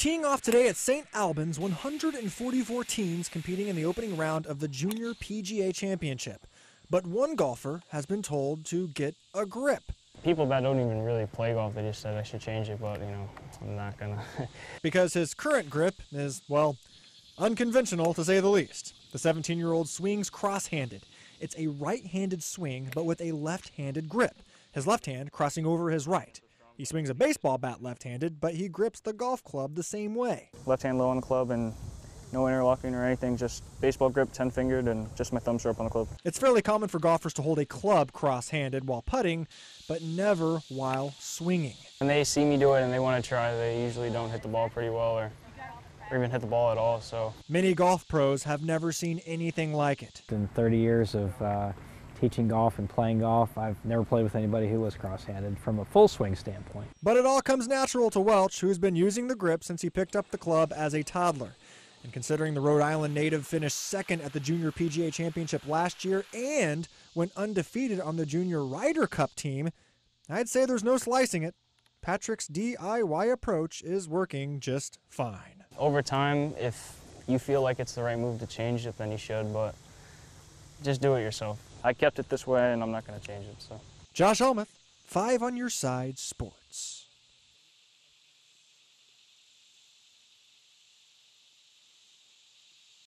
Teeing off today at St. Albans, 144 teams competing in the opening round of the Junior PGA Championship. But one golfer has been told to get a grip. People that don't even really play golf, they just said I should change it, but you know, I'm not gonna. because his current grip is, well, unconventional to say the least. The 17 year old swings cross handed. It's a right handed swing, but with a left handed grip, his left hand crossing over his right. He swings a baseball bat left handed, but he grips the golf club the same way. Left hand low on the club and no interlocking or anything, just baseball grip, 10 fingered, and just my thumbs are up on the club. It's fairly common for golfers to hold a club cross handed while putting, but never while swinging. When they see me do it and they want to try, they usually don't hit the ball pretty well or, or even hit the ball at all. So many golf pros have never seen anything like it. In 30 years of uh, teaching golf and playing golf, I've never played with anybody who was cross-handed from a full swing standpoint. But it all comes natural to Welch, who's been using the grip since he picked up the club as a toddler. And considering the Rhode Island native finished second at the Junior PGA Championship last year and went undefeated on the Junior Ryder Cup team, I'd say there's no slicing it. Patrick's DIY approach is working just fine. Over time, if you feel like it's the right move to change it, then you should, but just do it yourself. I kept it this way and I'm not going to change it. So. Josh Helmuth, 5 on your side sports.